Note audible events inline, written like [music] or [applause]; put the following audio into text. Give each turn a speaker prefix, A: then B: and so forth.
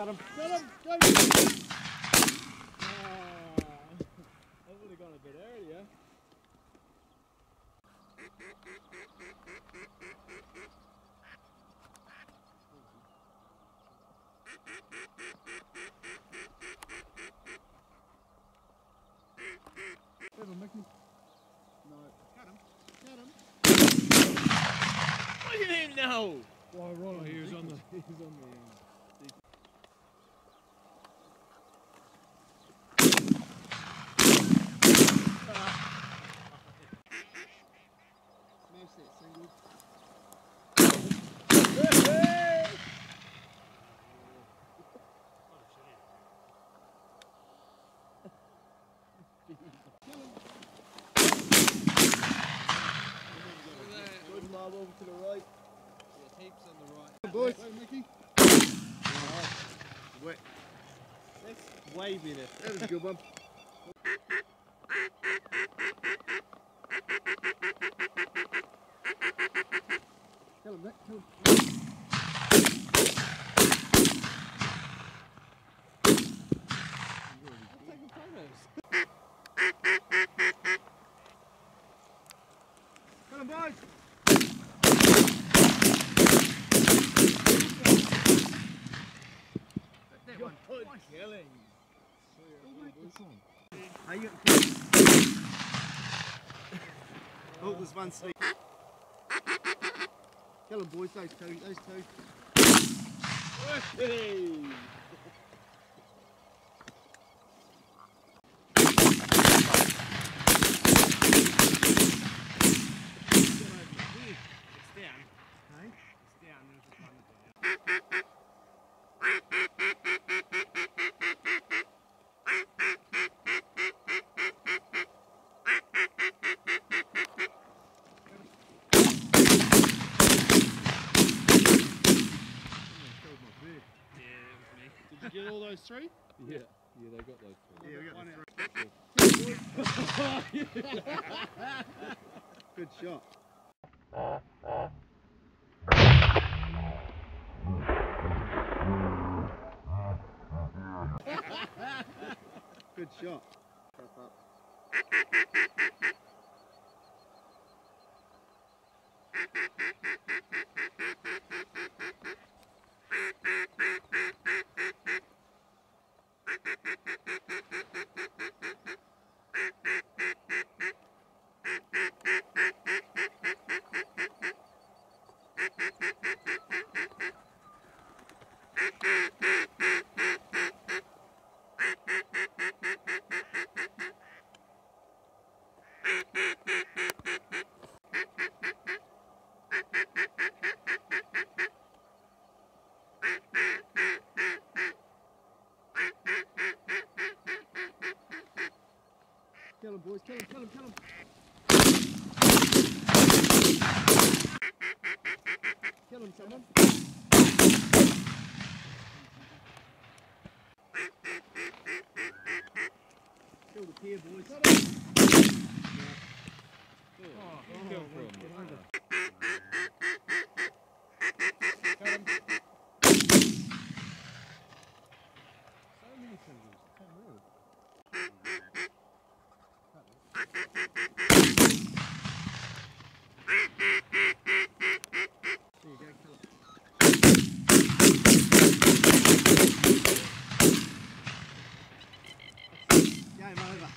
A: Got him. Got him. Go. Ah, that would have gone a bit earlier. Ever, Mickey? No. Got him. Got him.
B: Look at him now.
A: Well, right [laughs]
B: Oh, he was on the.
A: He was on the. Um, Good over to the right.
B: Heaps on the right.
A: Boys.
C: Hey, Mickey.
A: Wait. That's way better.
C: That was a good one.
A: Kill him, Nick. Kill him.
B: I'm taking photos.
A: Kill him, boys.
B: That one.
A: Good killing.
C: How you Oh, there's one seat. Kill them, boys. Those two. Those two.
A: Hey.
B: It's down.
C: Hey?
B: It's down. There's a one down. Yeah, that was me.
A: Did you get all those three?
D: Yeah, yeah, they got those three.
C: Yeah, we got
B: One
C: three. Good shot. Good shot. Kill him, boys. Kill him, kill him, kill him. Kill him, someone. Kill the pier, boys. Kill him.
D: Oh,
A: Oh,
D: kill
A: wait,
D: from.
A: get under.
D: So many singles. Unreal.
C: There you go, kill him. Game over.